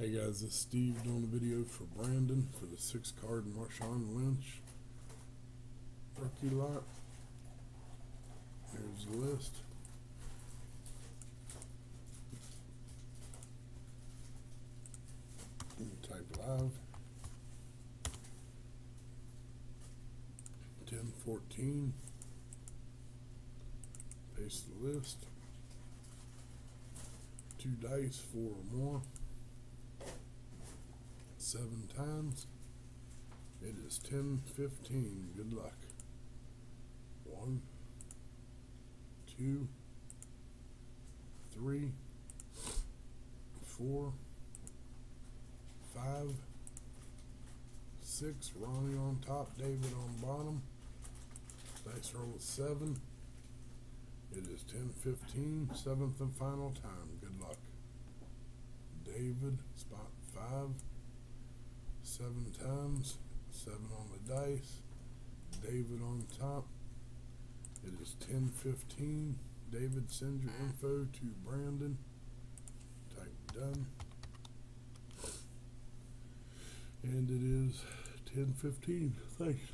Hey guys, this is Steve doing a video for Brandon for the six card Marshawn Lynch rookie lot. Here's the list. Type live. Ten fourteen. Paste the list. Two dice, four or more seven times. It is ten fifteen. Good luck. One, two, three, four, five, six. Ronnie on top, David on bottom. Dice roll seven. It is ten fifteen. Seventh and final time. Good luck. David, spot five seven times, seven on the dice, David on top. It is ten fifteen. David, send your info to Brandon. Type done. And it is ten fifteen. Thanks.